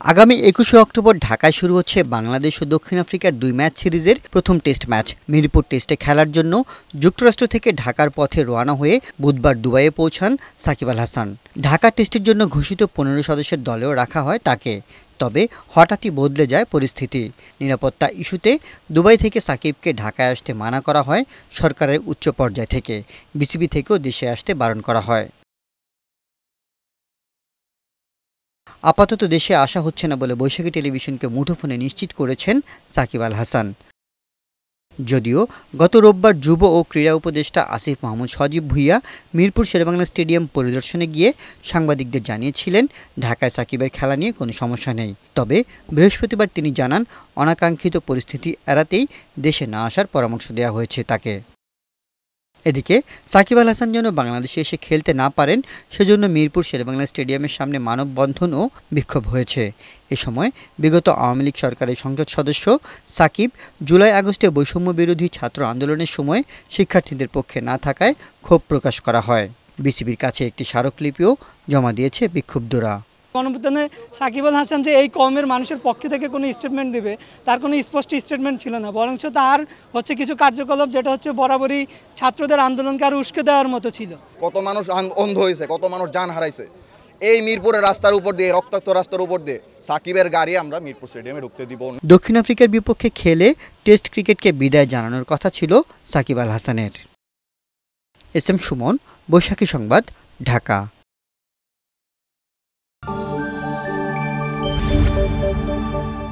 আগামী একুশে অক্টোবর ঢাকায় শুরু হচ্ছে বাংলাদেশ ও দক্ষিণ আফ্রিকার দুই ম্যাচ সিরিজের প্রথম টেস্ট ম্যাচ। মিরপুর টেস্টে খেলার জন্য যুক্তরাষ্ট্র থেকে ঢাকার পথে রওনা হয়ে বুধবার দুবাইয়ে পৌঁছান সাকিব আল হাসান। ঢাকা টেস্টের জন্য ঘোষিত পনেরো সদস্যের দলেও রাখা হয় তাকে। তবে হঠাৎই বদলে যায় পরিস্থিতি। নিরাপত্তা ইস্যুতে দুবাই থেকে সাকিবকে ঢাকায় আসতে মানা করা হয় সরকারের উচ্চ পর্যায় থেকে। বিসিবি থেকেও দেশে আসতে বারণ করা হয়। আপাতত দেশে আসা হচ্ছে না বলে বৈশাখী টেলিভিশনকে মুঠোফোনে নিশ্চিত করেছেন সাকিব আল হাসান। যদিও গত রোববার যুব ও ক্রীড়া উপদেষ্টা আসিফ মাহমুদ সজীব ভুইয়া মিরপুর শেরেবাংলা স্টেডিয়াম পরিদর্শনে গিয়ে সাংবাদিকদের জানিয়েছিলেন, ঢাকায় সাকিবের খেলা নিয়ে কোনো সমস্যা নেই। তবে বৃহস্পতিবার তিনি জানান, অনাকাঙ্ক্ষিত পরিস্থিতি এড়াতেই দেশে না আসার পরামর্শ দেওয়া হয়েছে তাকে। এদিকে সাকিব আল হাসান যেন বাংলাদেশে এসে খেলতে না পারেন, সেজন্য মিরপুর শেরেবাংলা স্টেডিয়ামের সামনে মানববন্ধন ও বিক্ষোভ হয়েছে। এ সময় বিগত আওয়ামী লীগ সরকারের সংসদ সদস্য সাকিব জুলাই আগস্টে বৈষম্য বিরোধী ছাত্র আন্দোলনের সময় শিক্ষার্থীদের পক্ষে না থাকায় ক্ষোভ প্রকাশ করা হয়। বিসিবির কাছে একটি স্মারকলিপিও জমা দিয়েছে বিক্ষুব্ধরা। গণপ্রদানে সাকিব আল হাসান যে এই কমের মানুষের পক্ষে থেকে কোনো স্টেটমেন্ট দিবে তার কোনো স্পষ্ট স্টেটমেন্ট ছিল না। বরঞ্চ তার হচ্ছে কিছু কার্যকলাপ যেটা হচ্ছে বরাবরই ছাত্রদের আন্দোলনকে আরও উস্কে দেওয়ার মতো ছিল। কত মানুষ আন- অন্ধ হয়েছে কত মানুষ যান হারাইছে। এই মিরপুরের রাস্তার উপর দিয়ে রক্তাক্ত রাস্তার উপর দিয়ে সাকিবের গাড়ি আমরা মিরপুর স্টেডিয়ামে ঢুকতে দিব। দক্ষিণ আফ্রিকার বিপক্ষে খেলে টেস্ট ক্রিকেটকে বিদায় জানানোর কথা ছিল সাকিব আল হাসানের। এস এম সুমন বৈশাখী সংবাদ ঢাকা। Música